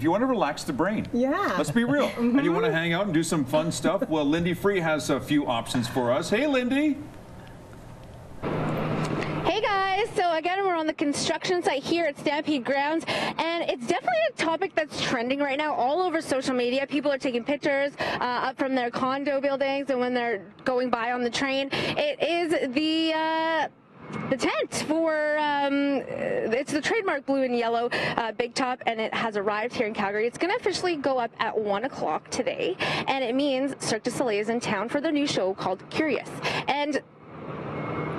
If you want to relax the brain, Yeah. let's be real, and you want to hang out and do some fun stuff, well, Lyndee Free has a few options for us. Hey, Lyndee. Hey guys, so again, we're on the construction site here at Stampede Grounds, and it's definitely a topic that's trending right now all over social media. People are taking pictures uh, up from their condo buildings and when they're going by on the train. It is the uh, the tent for um, it's the trademark blue and yellow uh, big top and it has arrived here in calgary. It's going to officially go up at one o'clock today and it means cirque du soleil is in town for their new show called Kurios. And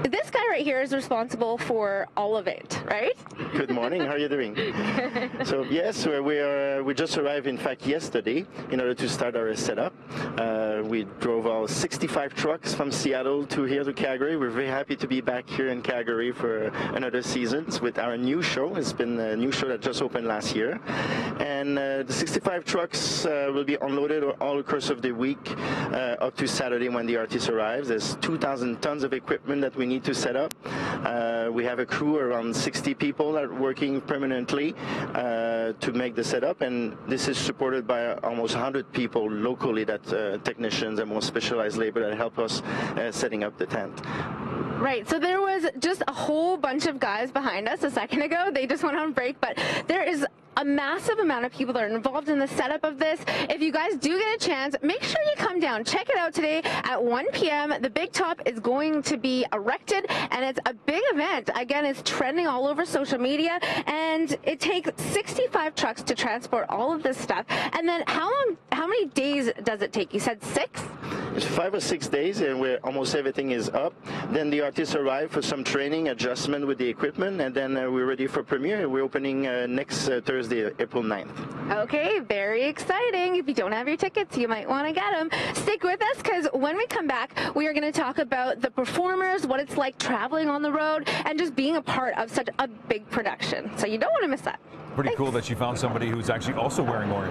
this guy right here is responsible for all of it, right? Good morning. How are you doing? so yes, we we are. We just arrived, in fact, yesterday in order to start our setup. Uh, we drove our 65 trucks from Seattle to here to Calgary. We're very happy to be back here in Calgary for another season with our new show. It's been a new show that just opened last year, and uh, the 65 trucks uh, will be unloaded all across of the week uh, up to Saturday when the artist arrives. There's 2,000 tons of equipment that we need to set up. Uh, we have a crew around 60 people that are working permanently uh, to make the setup, and this is supported by almost 100 people locally, that technicians and more specialized labor that help us setting up the tent. Right. So there was just a whole bunch of guys behind us a second ago. They just went on break, but there is a massive amount of people that are involved in the setup of this. If you guys do get a chance, make sure you come down. Check it out today at 1 p.m. The big top is going to be erected and it's a big event. Again, it's trending all over social media and it takes 65 trucks to transport all of this stuff. And then how long, how many days does it take? You said six? It's five or six days, and where almost everything is up. Then the artists arrive for some training, adjustment with the equipment, and then uh, we're ready for premiere. We're opening uh, next uh, Thursday, April 9th. Okay, very exciting. If you don't have your tickets, you might want to get them. Stick with us because when we come back, we are going to talk about the performers, what it's like traveling on the road, and just being a part of such a big production. So you don't want to miss that. Pretty Thanks. cool that she found somebody who's actually also wearing orange.